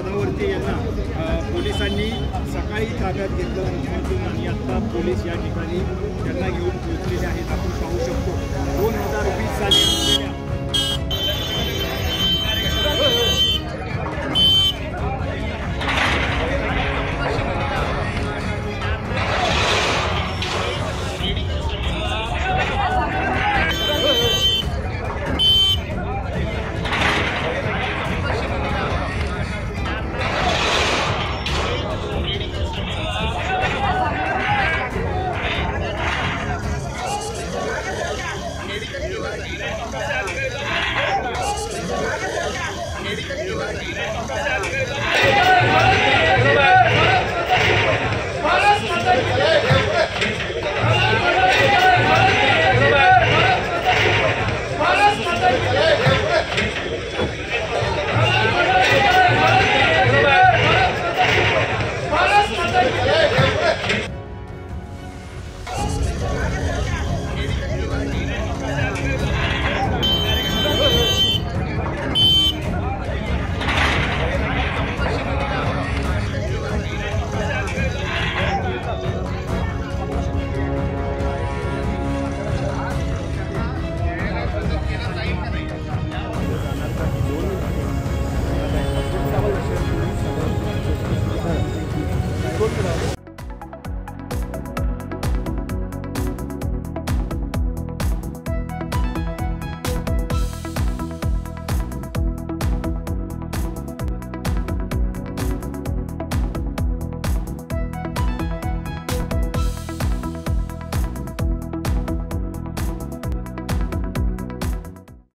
सदावर्ते यांना पोलिसांनी सकाळी ताब्यात घेतलं मुख्यमंत्री आणि आत्ता पोलीस या ठिकाणी त्यांना घेऊन पोहोचलेले आहेत. आपण Gracias.